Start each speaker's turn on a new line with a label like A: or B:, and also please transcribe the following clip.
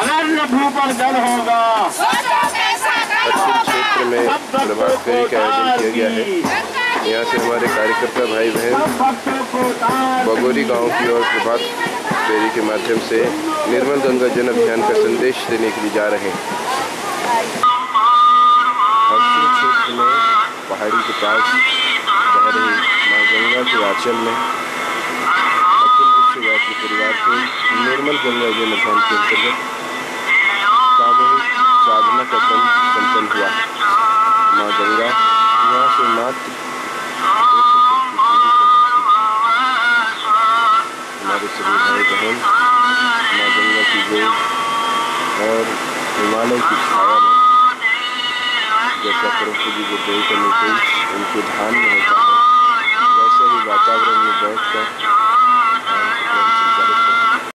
A: अगर भूपर जल होगा
B: क्षेत्र में प्रभात फेरी का आयोजन किया गया है। यहाँ से हमारे कार्यकर्ता भाई बहन बगोरी गाँव की ओर प्रभात फेरी के माध्यम से निर्मल गंगा जन अभियान का संदेश देने के लिए जा रहे हैं। क्षेत्र में पहाड़ी के पास बह रही माँ गंगा के आंचल में अखिल विश्वव्यापी परिवार के निर्मल गंगा जन अभियान के अंतर्गत मात्र 200 फीट दूरी पर हमारे सभी भाई बहन माँ गंगा की गोद और हिमालय की छाया में जैसा प्रभु जी गुरुदेव का निर्देश उनके ध्यान में होता है